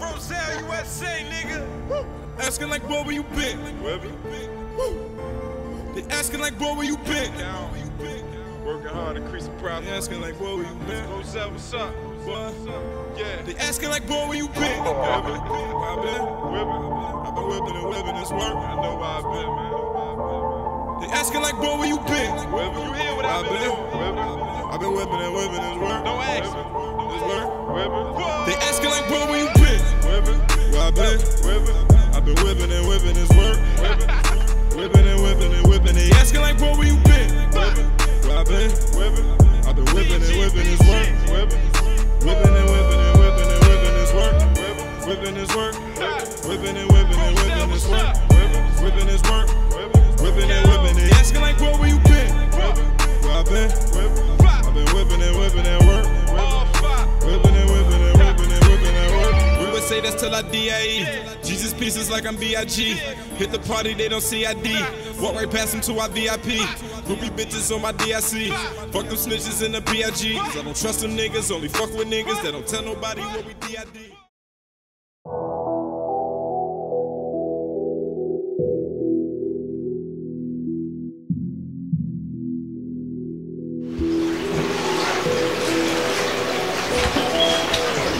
Roselle, USA, nigga. Asking like, boy, where you been? Wherever you been. Woo. They asking like, boy, where you been? Down, where you been? Working hard, increasing profit. They asking like, boy, where you been? Roselle, what's up? What? Yeah. They asking like, boy, where you been? You been? Where I been? I've been whipping and whipping this work. I know where I've been, man. They asking like, boy, where you been? Wherever you hear what I've been. I've been whipping and whipping this work. No ask. This work. They asking like, boy, where you been? Wherever. Where I been? I've been whipping and whipping this work. Whipping and whipping and whipping. They asking like, boy, where you been? Where I been? I've been whipping and whipping this work. Whipping and whipping and whipping and whipping this work. Whipping this work. Whipping and whipping and whipping this work. Whipping this work. Whipping and whipping. They asking like, boy, DIE. Jesus pieces like I'm B.I.G. Hit the party, they don't see ID. Walk right past them to our VIP. Groupie bitches on my DIC. Fuck them snitches in the PIG. I don't trust them niggas, only fuck with niggas that don't tell nobody what we DID.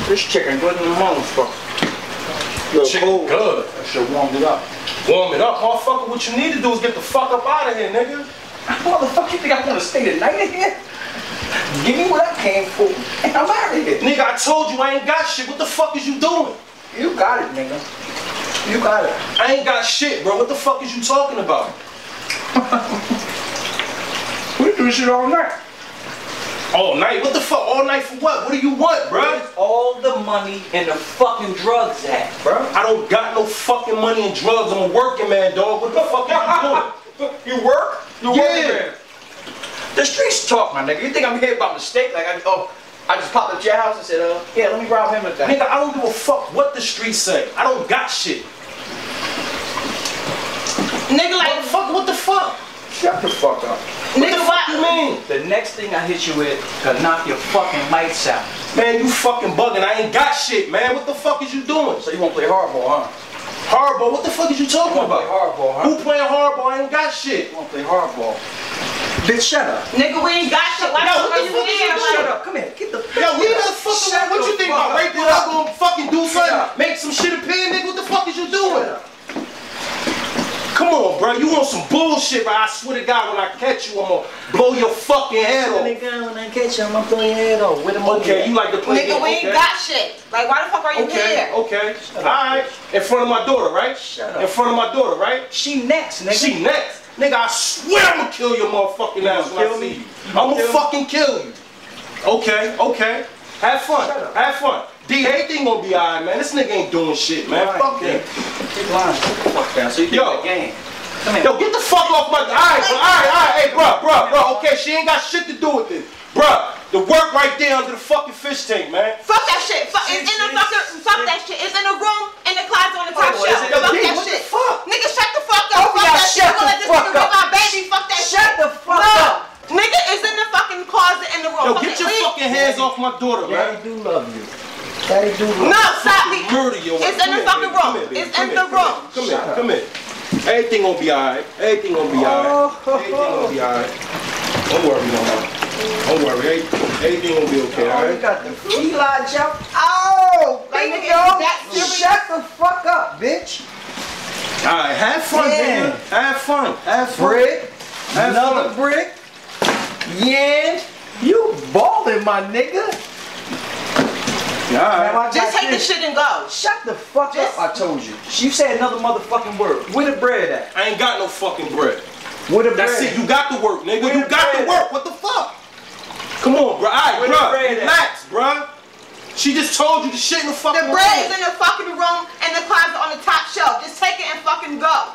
This chicken good in the motherfucker. Little Chicken cold. good. I should warm it up. Warm it up, motherfucker. What you need to do is get the fuck up out of here, nigga. Motherfucker, you think I'm gonna stay the night in here? Give me what I came for, and I'm out of here. Nigga, I told you I ain't got shit. What the fuck is you doing? You got it, nigga. You got it. I ain't got shit, bro. What the fuck is you talking about? We do shit all night. All night? What the fuck? All night for what? What do you want, bro? Where's all the money and the fucking drugs at, bro? I don't got no fucking money and drugs. I'm a working man, dog. What the fuck are you doing? You work? You Yeah. working man. The streets talk, my nigga. You think I'm here by mistake? Like I oh, I just popped up to your house and said, uh, yeah, let me rob him today. Nigga, I don't give a fuck what the streets say. I don't got shit. Nigga, like, Motherfucker, what the fuck? Shut the fuck up. What nigga, the fuck you mean? The next thing I hit you with to knock your fucking lights out. Man, you fucking bugging. I ain't got shit, man. What the fuck is you doing? So you won't play hardball, huh? Hardball, what the fuck is you talking You won't play hardball, huh? Who playing hardball? I ain't got shit. You won't play hardball. Bitch, shut up. Nigga, we ain't got shit. Why Yo, the what fuck the you fuck is here? you Like, Shut up. Come here. Get the Yo, leave that fucking Shut around. What you think fuck about? up. Right I'm gonna fucking do something, make some shit appear, nigga. What the fuck is you doing? Come on, bro. You want some bullshit, right? I swear to God, when I catch you, I'm gonna blow your fucking head off. Nigga, when I catch you, I'm gonna throw your head off. Where the money Okay, at? you like to play Nigga, game, we ain't okay? got shit. Like, why the fuck are you Okay, here? okay. okay. Alright. In front of my daughter, right? Shut up. In front of my daughter, right? She next, nigga. She next. Nigga, I swear I'm gonna kill your motherfucking ass gonna when I kill see me? you. You I'm gonna gonna kill me? fucking kill you. Okay, okay. Have fun. Shut up. Have fun. D, everything gonna be alright, man. This nigga ain't doing shit, man. Right, Fuck yeah. him. Keep lying. Fuck down. So you Yo. the game. Come here. Yo, get the fuck off my. Alright, bro. Alright, alright. Hey, bro, bro, bro. Okay, she ain't got shit to do with this. Bruh, the work right there under the fucking fish tank, man. Fuck that shit. Fuck, it's in the fucking, fuck that shit. It's in the room, in the closet, on the oh, top Oh, shelf. Fuck that what the shit. fuck? Nigga, shut the fuck up. Oh, fuck yeah, that shit. shut You gonna let the this fuck nigga up. be my baby. Fuck that shit. Shut the fuck no. up. Nigga is in the fucking closet in the room. Yo, Fucking get your leave. fucking hands off my daughter, Daddy man. do love you. Daddy do love No, stop me. Murder your It's wife. in the fucking room. It's in the room. Come Shut here, come here. Everything gonna be alright. Everything gonna be alright. Everything gonna be alright. Don't worry no more. Don't worry. Everything gonna be okay, Oh, you alright? got the feline jump. Oh, Like, bingo. nigga, is that serious? Shut the fuck up, bitch. Alright, have fun, Yeah. nigga. Have fun. Have fun. Brick. Have Another fun. brick. Yen. You balling, my nigga. Alright. Now I Just got take the shit and go. Shut the fuck Just- up, I told you. You said another motherfucking word. Where the bread at? I ain't got no fucking bread. Where the That's bread That's it. You got the work, nigga. Where You the got the bread work. What the fuck? Come on, bro. Alright, Where the bro. bread at? Relax, bro. She just told you the shit in the fucking The bread room. is in the fucking room and the closet on the top shelf. Just take it and fucking go.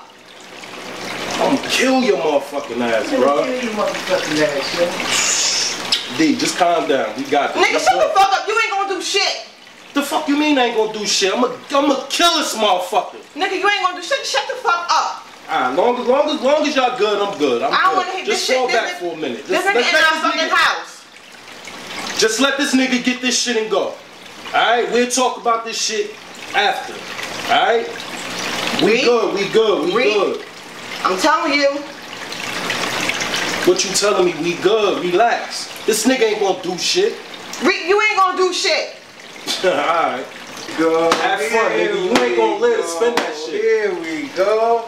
I'm gonna kill your motherfucking ass, bro. You motherfucking ass, yo. D, just calm down. We got this. Nigga, shut the fuck up. You ain't gonna do shit. The fuck you mean I ain't gonna do shit? I'm gonna kill this motherfucker. Nigga, you ain't gonna do shit. Shut the fuck up. Alright, long as long as long as y'all good, I'm good. I'm I don't good. wanna hit Just this fall shit. back for a minute. This Just, nigga in our fucking house. Just let this nigga get this shit and go. Alright, we'll talk about this shit after. Alright? We Reed? good, we good, we Reed? good. I'm telling you. What you telling me? We good, relax. This nigga ain't gonna do shit. Reed, you ain't gonna do shit. Alright. Go. Have fun, nigga. You ain't gonna live to spend that shit. Here we go.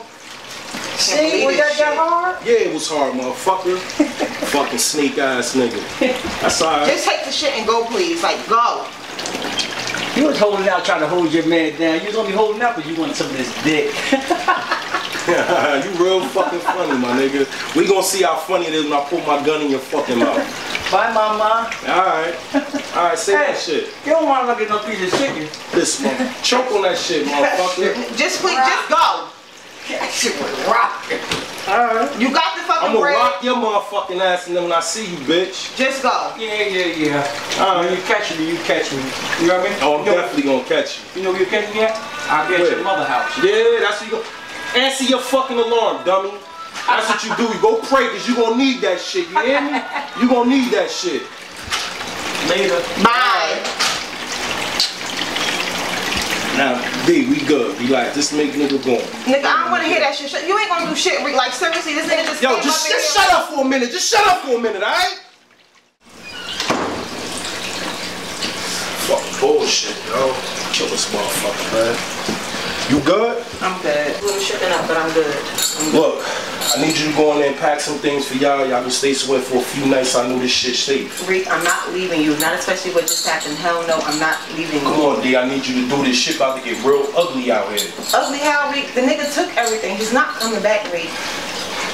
See, was that that hard? Yeah, it was hard, motherfucker. Fucking snake ass nigga. That's alright. Just take the shit and go, please. Like, go. You was holding out trying to hold your man down. You was only holding out because you wanted some of this dick. you real fucking funny, my nigga. We gonna see how funny it is when I put my gun in your fucking mouth. Bye, mama. Alright. Alright, say that shit. You don't want to look at no piece of chicken. This one. Choke on that shit, motherfucker. Just please, just go. That shit was rocking. Alright. You got the fucking I'm fucking gonna bread. rock your motherfucking ass and then when I see you, bitch. Just go. Yeah, yeah, yeah. Alright. When you catch me, you catch me. You know what I mean? Oh, I'm you know, definitely gonna catch you. You know where you catch me at? I'll be at Where? your mother house. Yeah, that's what you go. Answer your fucking alarm, dummy. That's what you do. You go pray because you gonna need that shit. You hear me? You gonna need that shit. Later. Bye. Now, D, we good. Relax. Just make nigga go. Nigga, I don't wanna hear that shit. You ain't gonna do shit. Rick. Like, seriously, this nigga just Yo, came just, up in just here- shut up for a minute. Just shut up for a minute, alright? Fuck bullshit, yo. Kill this motherfucker, man. You good? I'm good. Little shaken up, but I'm good. I'm good. Look, I need you to go in there and pack some things for y'all. Y'all can stay somewhere for a few nights. I know this shit safe. Reek, I'm not leaving you. Not especially what just happened. Hell no, I'm not leaving Come you. on, D. I need you to do this shit. About to get real ugly out here. Ugly how Reek, the nigga took everything. He's not coming back, Reek.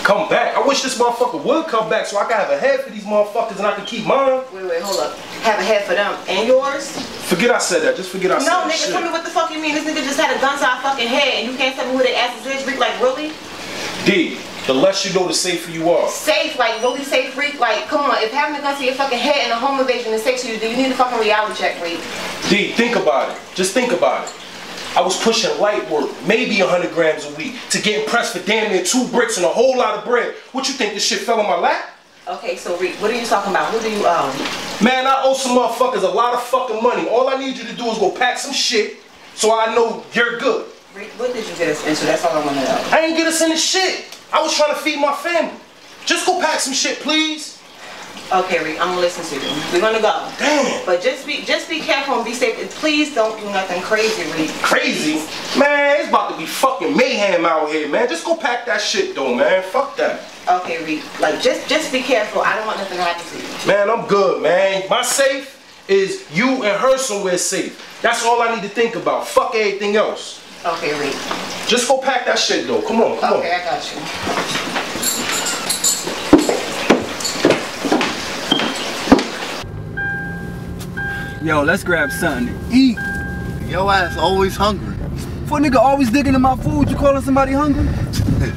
Come back. I wish this motherfucker would come back so I could have a head for these motherfuckers and I could keep mine. Wait, wait, hold up. Have a head for them and yours? Forget I said that. Just forget I said No, that nigga, tell me what the fuck you mean. This nigga just had a gun to our fucking head and you can't tell me who the asses is, Reek. Like, really? D, the less you know, the safer you are. Safe, like, really safe, Reek. Like, come on. If having a gun to your fucking head and a home invasion is safe to you, do you need a fucking reality check, Reek. D, think about it. Just think about it. I was pushing light work, maybe 100 grams a week, to get pressed for damn near two bricks and a whole lot of bread. What you think this shit fell on my lap? Okay, so Reek, what are you talking about? Who do you owe? Man, I owe some motherfuckers a lot of fucking money. All I need you to do is go pack some shit so I know you're good. Reek, what did you get us into? That's all I want to know. I ain't get us in the shit. I was trying to feed my family. Just go pack some shit, please. Okay, Reek, I'm gonna listen to you. We're gonna go. Damn. But just be just be careful and be safe. And please don't do nothing crazy, Reek. Crazy. Man, it's about to be fucking mayhem out here, man. Just go pack that shit though, man. Fuck that. Okay, Reek. Like just just be careful. I don't want nothing to happen to you. Man, I'm good, man. My safe is you and her somewhere safe. That's all I need to think about. Fuck everything else. Okay, Reek. Just go pack that shit though. Come on, come Okay, on. Okay, I got you. Yo, let's grab something to eat. Yo ass always hungry. For nigga always digging in my food, you calling somebody hungry?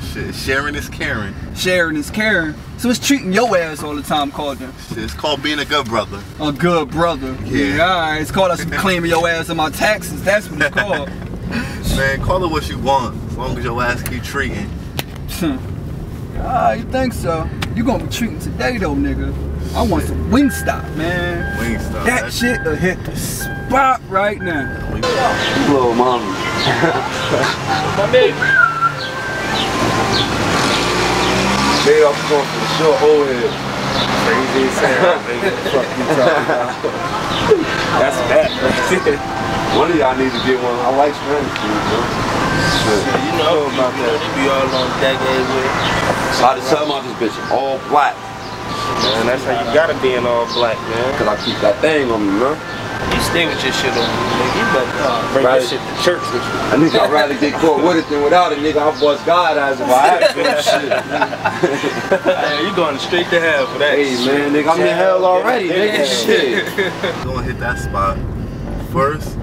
Shit, sharing is caring. Sharing is caring. So it's treating your ass all the time, called them. It's called being a good brother. A good brother. Yeah. alright. It's called us claiming your ass on my taxes. That's what it's called. Man, call it what you want, as long as your ass keep treating. Ah, you think so? You gonna be treating today though, nigga. I want some Wingstop, man. Wingstop. That shit will hit the spot right now. Little mama. Baby, I'm going for the short old head. Crazy as hell, baby. Fuck you talking about. That's bad. one of y'all need to get one. I like Spanish food, bro. Shit. You know, about that. They be all on deck with it. So I just tell my this bitch all black. Man, that's how you gotta be in all black, man. Cause I keep that thing on me, man. You stay with your shit on you, nigga. You better uh, bring Right. your shit to church with you. I think I'd rather get caught with it than without it, nigga. I bust God eyes if I had to. Shit. Hey, you going straight to hell for that. Hey, man, nigga, I'm in hell already, nigga. Shit. Gonna hit that spot first.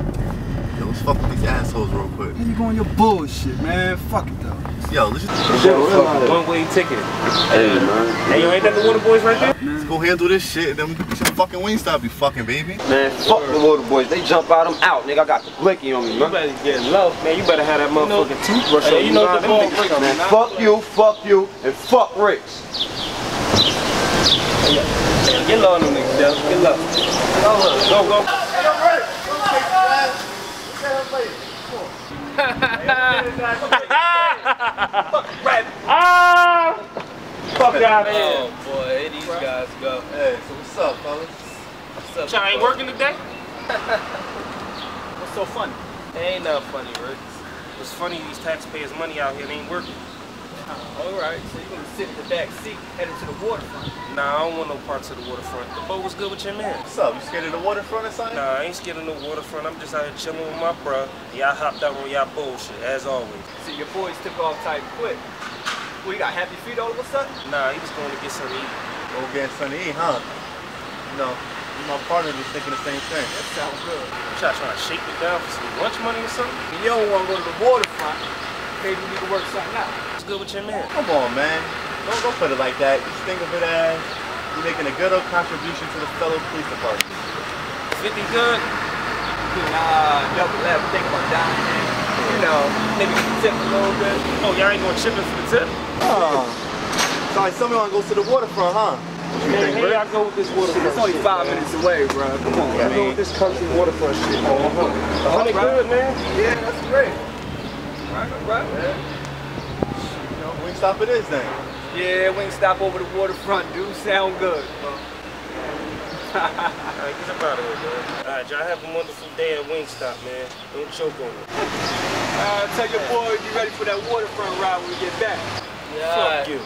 Yo, let's fuck with these assholes real quick. Here you going your bullshit, man. Fuck it though. Yo, let's just Shit, what's up? One way ticket. Hey, man. Hey, you ain't that the water boys right there? let's go handle this shit, and then we can get your fucking Wingstop, you fucking baby. Man, fuck the water boys. They jump out, I'm out, nigga. I got the blicky on me, You man. better get love, man. You better have that motherfucking toothbrush Hey, on you know Nah, the them ball niggas break, coming. man. Fuck you, fuck you, and fuck Ricks. Get low on them niggas, Del. Get low. Go, go, go. Ah! Fuck out of here. Oh boy, here these guys go. Hey, so what's up, fellas? What's up? Y'all ain't working today? What's so funny? Ain't nothing funny, Rick. It's funny these taxpayers' money out here ain't working. All right, so you're gonna sit in the back seat, headed to the waterfront. Nah, I don't want no parts of the waterfront. The boat was good with your man. What's up? You scared of the waterfront or something? Nah, I ain't scared of no waterfront. I'm just out here chilling with my bruh. Y'all hopped out on y'all bullshit, as always. See, your boys took off tight and quick. Well, you got happy feet all of a sudden? Nah, he was going to get something to eat. Go get Sunny E, huh? You know, my partner was thinking the same thing. That sounds good. Y'all trying to shake me down for some lunch money or something? You don't want to go to the waterfront, maybe we can work something out. Good with your man? Come on, man. Don't, don't put it like that. Just think of it as you're making a good old contribution to the fellow police department. 50 good? Nah, never ever think about dying. You know, maybe tip a little bit. Oh, y'all ain't going chipping for the tip? Oh. So like somebody wanna go to the waterfront, huh? Man, here Rick? go with this waterfront It's only five man. minutes away, bro. Come on, Y'all go with this country waterfront shit, man. Uh-huh. A hundred Alright. good, man. Yeah, that's great. Right, right, man. You Wingstop it is then. Yeah, we can stop over the waterfront. Do sound good. Alright, get up out of here, man. Alright, y'all have a wonderful day at Wingstop, man. Don't choke on it. Uh, tell your boy you ready for that waterfront ride when we get back. Yeah. Fuck you.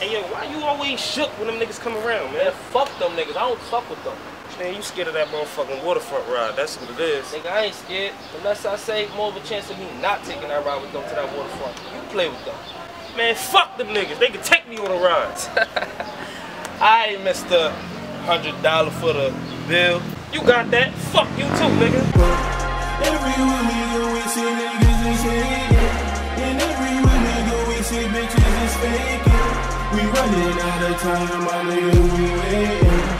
Hey, yo, why you always shook when them niggas come around, Man, man? fuck them niggas. I don't fuck with them. Man, you scared of that motherfucking waterfront ride. That's what it is. Nigga, I ain't scared. Unless I say more of a chance of me not taking that ride with them to that waterfront. You play with them. Man, fuck them niggas. They can take me on a ride. I ain't Mr. Hundred dollar for the bill. You got that? Fuck you too, nigga. Everywhere we we see niggas is hating. And everywhere we we see bitches is faking. We running out of time, my nigga, we waiting.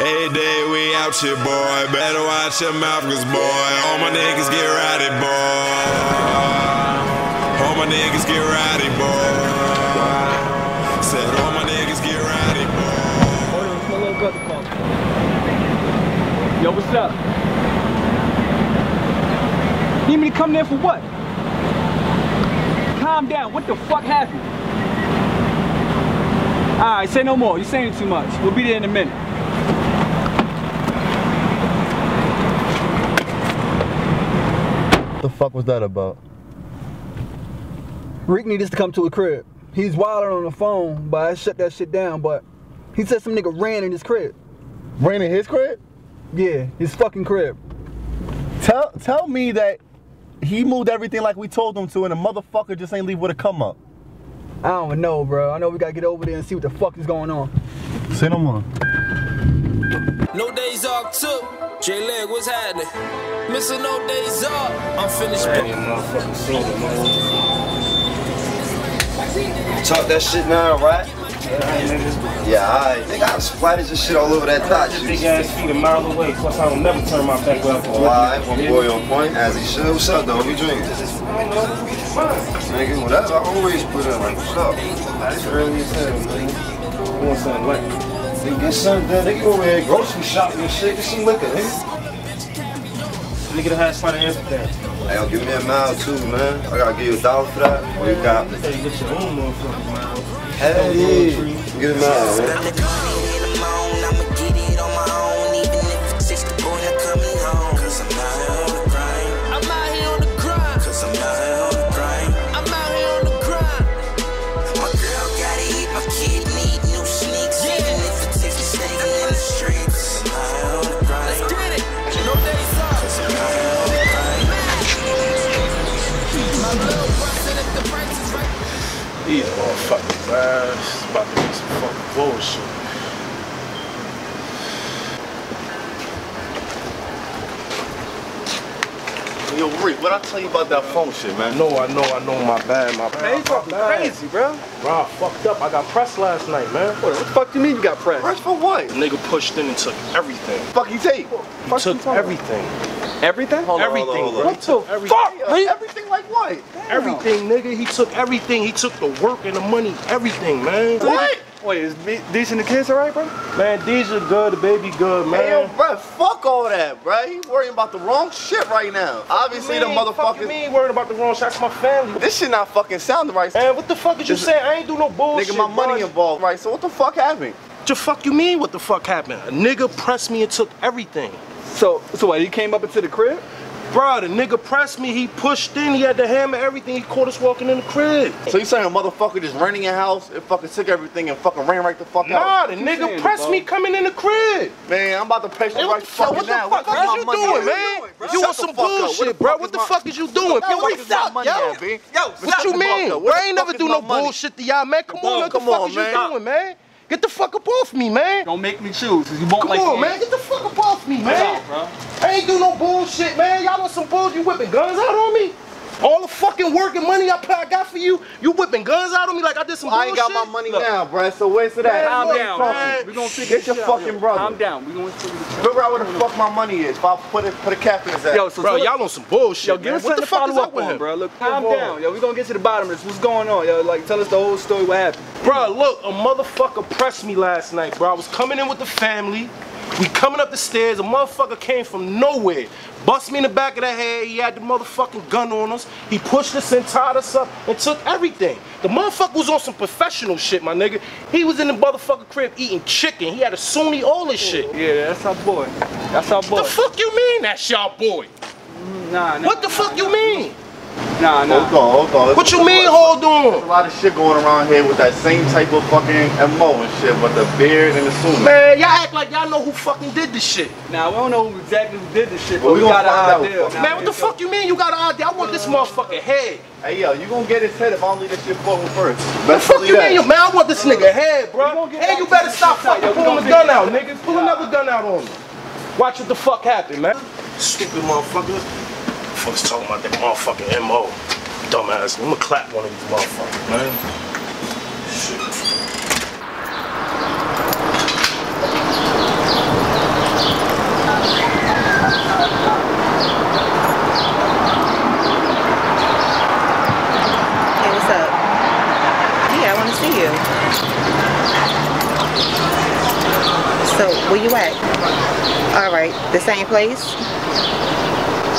Every day we out here, boy. Better watch your mouth, cause boy, all my niggas get rowdy, boy. All my niggas get rowdy, boy. Said all my niggas get rowdy, boy. Hold on, my little brother call. Yo, what's up? Need me to come there for what? Calm down. What the fuck happened? Alright, say no more. You're saying too much. We'll be there in a minute. The fuck was that about? Rick needed to come to a crib. He's wilding on the phone, but I shut that shit down. But he said some nigga ran in his crib. Ran in his crib? Yeah, his fucking crib. Tell tell me that he moved everything like we told him to and the motherfucker just ain't leave with a come up. I don't even know, bro. I know we gotta get over there and see what the fuck is going on. Say no more. No days off too. J Leg, what's happening? Missing no days off. I'm finished. Man, motherfucking seen man. Talk that shit now, right? Yeah, alright. Nigga, I splattered your shit all over that thought. This big ass feet a mile away, plus I don't never turn my back up on Why? One boy on point, as he should. What's up, though? What you drinking? I don't know. Fine. Nigga, whatever. I always put in like, what's up? It's early as hell, man. I want something like Nigga, get done. Nigga, go here grocery shopping and shit. Get some liquor, nigga. Nigga, the highest spot in Amsterdam. Hey, yo, give me a mile too, man. I gotta give you a dollar for that. What you got? Hey, get your own motherfucking miles. Hell yeah. Get a mile, man. Man. This is about to be some fucking bullshit. Yo, Rick, what I tell you about that phone shit, man? No, I know, I know, my bad, my bad. Man, you talking crazy, bro. Bro, I fucked up. I got pressed last night, man. What, what the fuck do you mean you got pressed? Press for what? The nigga pushed in and took everything. Fuck you take. He took everything. Everything? Hold on, everything, hold on, hold bro. on. He took everything. Fuck, man. Everything like what? Everything, nigga. He took everything. He took the work and the money, everything, man. What? Wait, is D- Deej and the kids alright, bro? Man, these are good. The baby good, man. Hey, yo, bro, fuck all that, bro. You worrying about the wrong shit right now. Obviously, the Fuck you motherfuckers. mean worried about the wrong shit? That's my family. This shit not fucking sounding right. Man, what the fuck is you This- saying? I ain't do no bullshit. Nigga, my money bro. involved, right? So what the fuck happened? What the fuck you mean? What the fuck happened? A nigga pressed me and took everything. So, so what, he came up into the crib? Bro, the nigga pressed me. He pushed in. He had the hammer, everything. He caught us walking in the crib. So you saying a motherfucker just renting your house and fucking took everything and fucking ran right the fuck Nah, out? Nah, the nigga saying, pressed bro? me coming in the crib. Man, I'm about to press you Hey, right what the fuck? fucking What the now. fuck Where's is my you money doing, at? man? Shut You the want some fuck up. Where bullshit, the bro? fuck What is the fuck is you doing? Yo, Yo, where's what's money yo? Yo, what you mean? up. I ain't never do no bullshit to y'all, man. Come on, what the fuck on, is you man. doing, man? Get the fuck up off me, man. Don't make me choose, you won't Come like on, man. Get the fuck up off me, man. out, bro. I ain't do no bullshit, man. Y'all want some bullshit? You whipping guns out on me? All the fucking work and money I, put- I got for you, you whipping guns out on me like I did some I ain't got my money Look, now, bruh. So where's it at? Calm look, down, man. man. We gonna figure Get your this out, fucking yo. brother. Calm down. We gonna figure this shit Figure out where the fuck my money is. If I put it, put a cap in his ass. Yo, so Bro, y'all on some bullshit, Yo, man. give us What something the to fuck is follow up up with on, him? bro. Look, calm Come on. down. Yo, we gonna get to the bottom of this. What's going on, yo? Like, tell us the whole story. What happened? Bro, look, a motherfucker pressed me last night, bro. I was coming in with the family. We coming up the stairs. A motherfucker came from nowhere. Bust me in the back of the head. He had the motherfucking gun on us. He pushed us and tied us up and took everything. The motherfucker was on some professional shit, my nigga. He was in the motherfucker crib eating chicken. He had a Sunni, all this shit. Yeah, that's our boy. That's our boy. What the fuck you mean that's y'all boy? Nah, nah. What the fuck you mean? Nah, nah. Hold on, hold on. What you mean hold on? There's a lot of shit going around here with that same type of fucking MO and shit, but the beard and the suit. Man, y'all act like y'all know who fucking did this shit. Nah, we don't know exactly who did this shit, Well, but we we, got find out an idea. fucking- Man, what the fuck you mean you got an idea? I want this motherfucking head. Hey yo, you gonna get his head if I don't leave this shit floating first. What the fuck you that. mean, man? I want this nigga head, bro. gonna get And back you better this stop shit, yo. fucking pulling the gun out, back to nigga. Pull another gun out on me. Watch what the fuck happened, man. Stupid motherfucker. Fuck's talking about that motherfucking MO. Dumbass. I'm gonna clap one of these motherfuckers, man. Shit. Hey, what's up? Yeah, I want to see you. So, where you at? All right, the same place?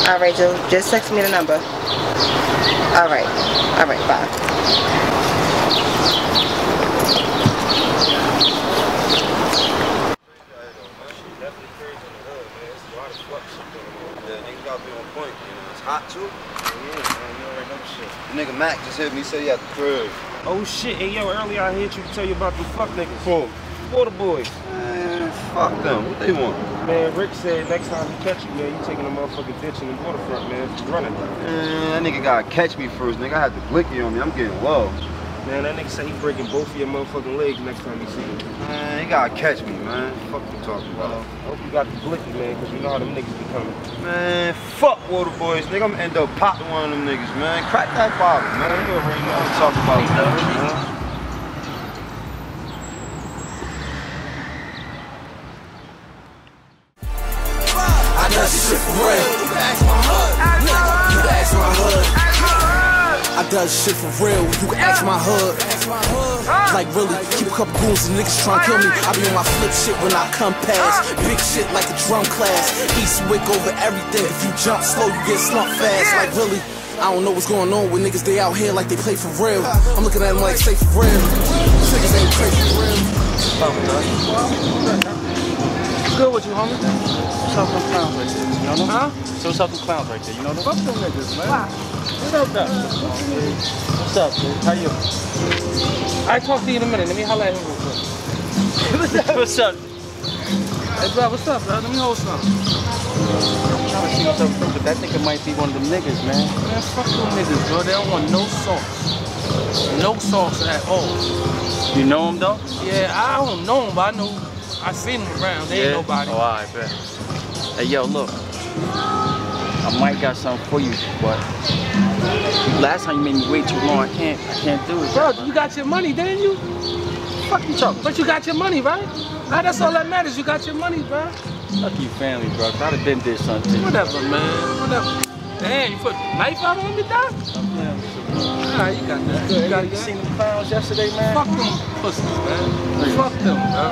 All right, Joe, just text me the number. All right, all right, bye. Yeah, nigga gotta be on point, you know. It's hot too. Yeah, man, you already know shit. Nigga Mac just hit me, said he at the crib. Oh shit, hey yo, earlier I hit you to tell you about the fuck nigga phone. Water boys. Man, fuck them. What they want? Man, Rick said next time he catch you, man, you taking a motherfucking ditch in the waterfront, man. Running. Man, that nigga gotta catch me first, nigga. I had the blicky on me. I'm getting low. Man, that nigga said he breaking both of your motherfucking legs next time you see him. Man, he gotta catch me, man. Fuck you talking about? I hope you got the blicky, man, because you know how them niggas be coming. Man, fuck water boys, nigga. I'm gonna end up popping one of them niggas, man. Crack that bottle, man. You already know what I'm talking about, man. Shit for real. You can ask my hood. Like really, keep a couple goons and niggas tryna kill me. I be on my flip shit when I come past. Big shit like a drum class. East wick over everything. If you jump slow, you get slumped fast. Like really. I don't know what's going on with niggas. They out here like they play for real. I'm looking at them like say for real. Niggas ain't play for real. Good with you, homie? What's up with them clowns right there? You know them? Huh? So what's up with them clowns right there? You know them? Fuck them niggas, man. What up, though? What's up, dude? How you? I talk to you in a minute. Let me holler at him real quick. what's up? Hey, bro, what's up, bro? Let me hold something. I'm trying to see what's up with them, but that nigga might be one of them niggas, man. Man, fuck them niggas, bro. They don't want no sauce. No sauce at all. You know him, though? Yeah, I don't know him, but I know I seen him around. They ain't nobody. Oh, right, bet. Hey, yo, look. I might got something for you, but last time you made me wait too long. I can't. I can't do it. Bro, you got your money, didn't you? Fuck you talking. But you got your money, right? Nah, that's all that matters. You got your money, bro. Fuck you, family, bro. I'd have been did something. Whatever, man. Whatever. Damn, you put a knife out on me, dog? Nah, you got that. You got You that. seen them clowns yesterday, man? Fuck them pussies, man. Fuck them, bro.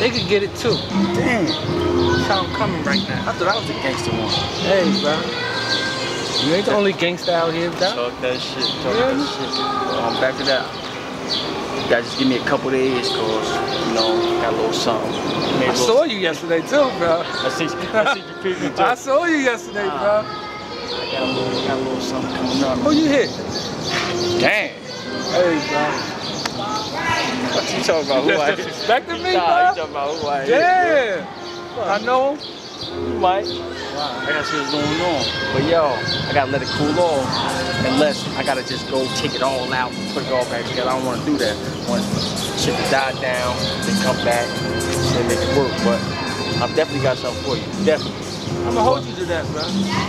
They could get it too. Damn. That's how I'm coming right now. I thought I was the gangster one. Hey, bro. You ain't the only gangster out here, dog. Talk that shit. Talk Yeah. that shit. Um, back to that. You guys just give me a couple days, cause you know got a little something. Maybe a I little- saw you yesterday too, bro. I see. I see you peeping too. I saw you yesterday, bro. I got a little, got a little something coming up. Who you hit? Damn. Hey, bro. What you talking about? Who I Just disrespecting me, Nah, bro? you talking about who I hit, Yeah. I know him. You might. I got shit going on. But yo, I gotta let it cool off. Unless I gotta just go take it all out and put it all back together. I don't wanna do that. I want shit to die down, then come back, and make it work. But I've definitely got something for you. Definitely. I'm gonna hold you to that, bro.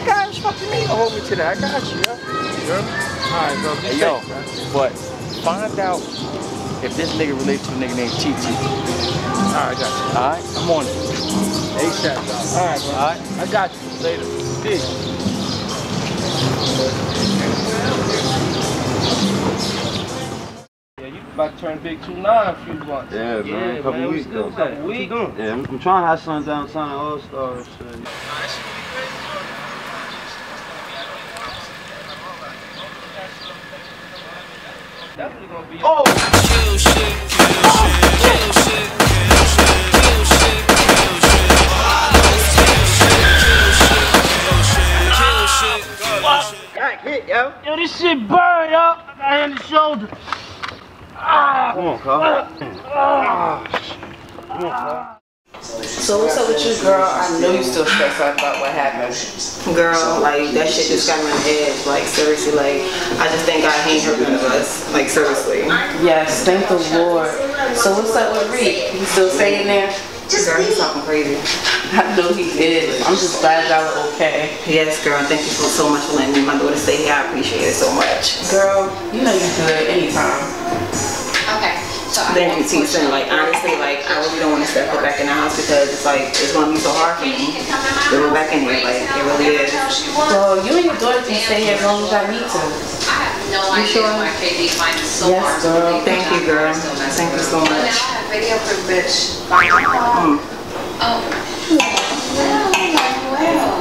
Guys, fucking me. Hold me to that. I got you, yo. You heard me? All right, bro. Hey, yo, but find out if this nigga relates to a nigga named TT. All right, I got you. Alright? I'm on it. ASAP, dog. All right, bro. Alright? I got you. Later. Peace. Yeah, you about to turn big two nine a few months. Yeah, man, a couple man, weeks, we still though. got a. Yeah, I'm, I'm trying to have something downtown All Star and shit. Definitely gonna be. Oh! Girl? I know you still stressed out about what happened. Girl, like that shit just got me on edge. Like seriously, like I just think God he ain't hurt none of us. Like seriously. Yes, thank the Lord. So what's up with Reek? He still staying there? Girl, he's talking crazy. I know he is. I'm just glad y'all are okay. Yes, girl. Thank you so, so much for letting me and my daughter stay here. I appreciate it so much. Girl, you know you good anytime. Okay. So I Thank you, T. Like honestly, like I really don't want to step foot back in the house because it's like it's gonna be so hard for me to go back in here. Like it really is. Well, you and your daughter can stay here as long as I need to. I have no idea why KD finds it so Yes, girl. believe Thank you, girl. I'm still messing Thank you so much. And now I have video proof, bitch. Mm. Oh. Well, well.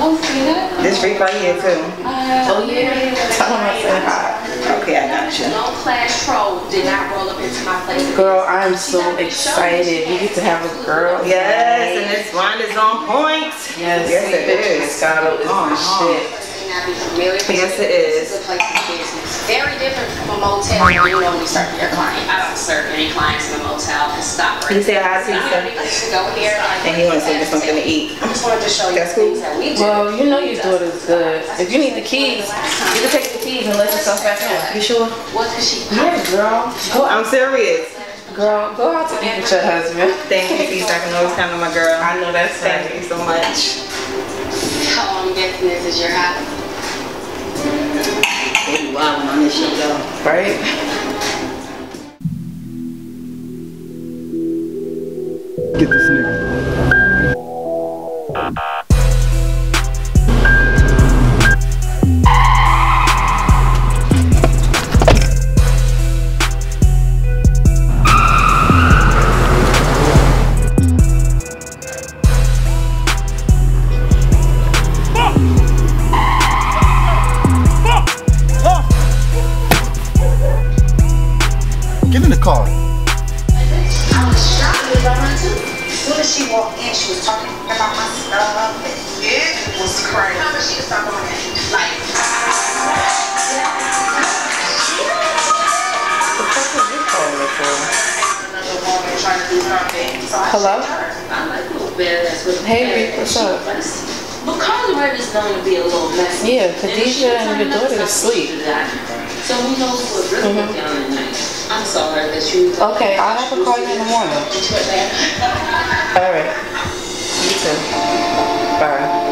Oh, sweetheart. This freak right here too. Oh, yeah. Tell him I said hi. Okay, I got you. No class troll did not roll up into my place. Girl, I'm so excited. We get to have a girl. Yes, and this wine is on point. Yes, Yes, it bitch, is. Moscato is the Uh-huh. shit. May not be familiar with Yes, it This is. is a place of business. Very different from a motel where you only serve your client. I don't serve any clients in a motel. Just stop Can you say hi to You to go here. And he wants to get something to eat. I just wanted to show you the things that we do. Well, you know your daughter's good. If you need the keys, you can take the keys and let yourself back in. You sure? What could she Yeah, girl. Go I'm serious. girl. Go out to eat with your husband. Thank you, T. I can always count on my girl. I know that's Thank right. you so much. How I'm guessing this is your house. Wow, this shit though. Right? Like, another woman trying to do something. So I Hello? I'm like, little badass with Hey, Rick, what's up? But Carly Red is known to be a little messy. Yeah, And Khadijah she and your daughter is asleep. to that. So who knows what really Mhm. down at night. I'm sorry that you. Okay, I'll have to call you in the morning. All right. You too. Bye.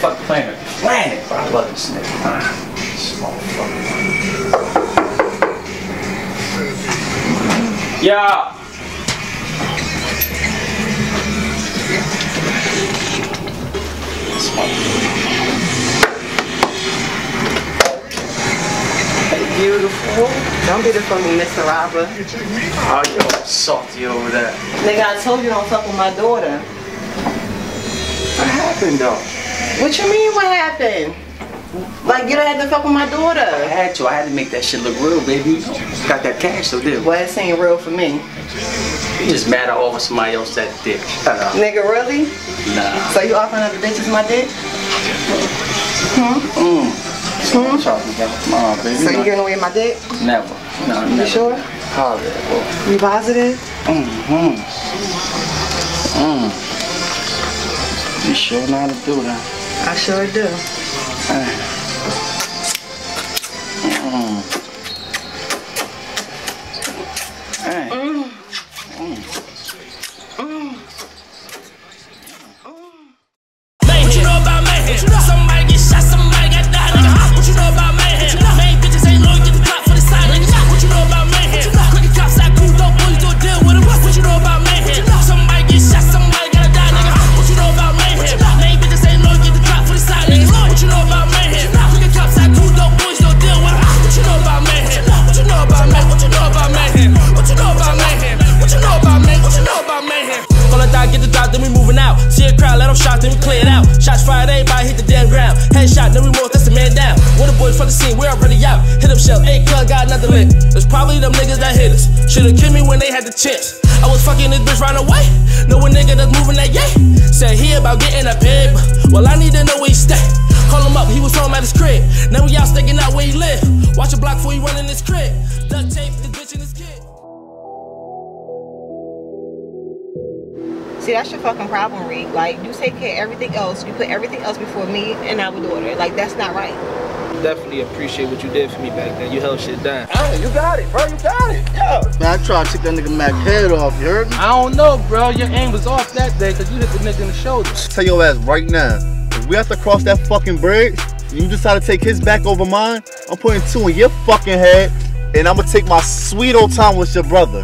Fuck planet. Planet, bro. I love this nigga. This motherfucker. Yeah. This beautiful. Don't be the for me, Mr. Robber. Oh, yo, salty over there. Nigga, I told you don't fuck with my daughter. What happened though? What you mean what happened? Like you don't have to fuck with my daughter. I had to. I had to make that shit look real, baby. Got that cash, so did. Well, it ain't real for me. You just mad all over somebody else that dick. Shut up. Nigga, really? Nah. So you offering other bitches my dick? Hmm? Mm. Hmm? Talking about. Baby. So you giving away my dick? Never. No, You never. sure? At boy. You positive? Mm-hmm. Mm. You sure know how to do that. I sure do. Mm. Probably them niggas that hit us. Should've killed me when they had the chance. I was fucking this bitch right away. Know a nigga that's moving that yay. Said he about getting a pig. Well, I need to know where he stay. Call him up, he was home at his crib. Now we out staking out where he live. Watch a block before he run in his crib. Duct tape, this bitch and his kid. See, that's your fucking problem, Reed. Like, you take care of everything else. You put everything else before me and our daughter. Like, that's not right. Definitely appreciate what you did for me back then. You held shit down. you got it, bro. You got it. Yeah. Man, I tried to take that nigga Mac head off, you heard me? I don't know, bro. Your aim was off that day because you hit the nigga in the shoulder. Tell your ass right now, if we have to cross that fucking bridge, and you decide to take his back over mine, I'm putting two in your fucking head, and I'm gonna take my sweet old time with your brother.